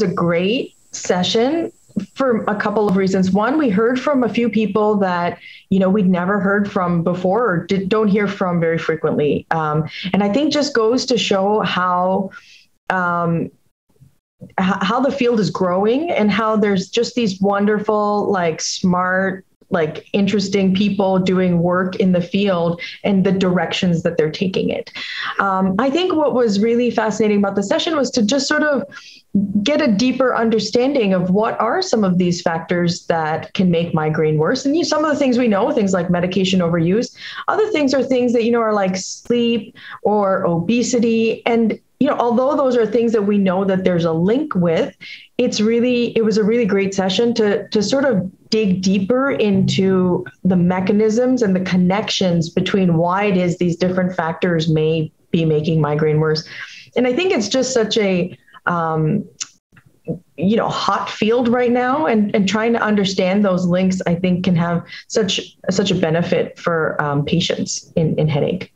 was a great session for a couple of reasons. One, we heard from a few people that you know we'd never heard from before or did, don't hear from very frequently, um, and I think just goes to show how. Um, how the field is growing and how there's just these wonderful like smart like interesting people doing work in the field and the directions that they're taking it. Um, I think what was really fascinating about the session was to just sort of get a deeper understanding of what are some of these factors that can make migraine worse and you, some of the things we know things like medication overuse other things are things that you know are like sleep or obesity and you know, although those are things that we know that there's a link with, it's really it was a really great session to to sort of dig deeper into the mechanisms and the connections between why it is these different factors may be making migraine worse. And I think it's just such a um, you know hot field right now and and trying to understand those links i think can have such such a benefit for um, patients in, in headache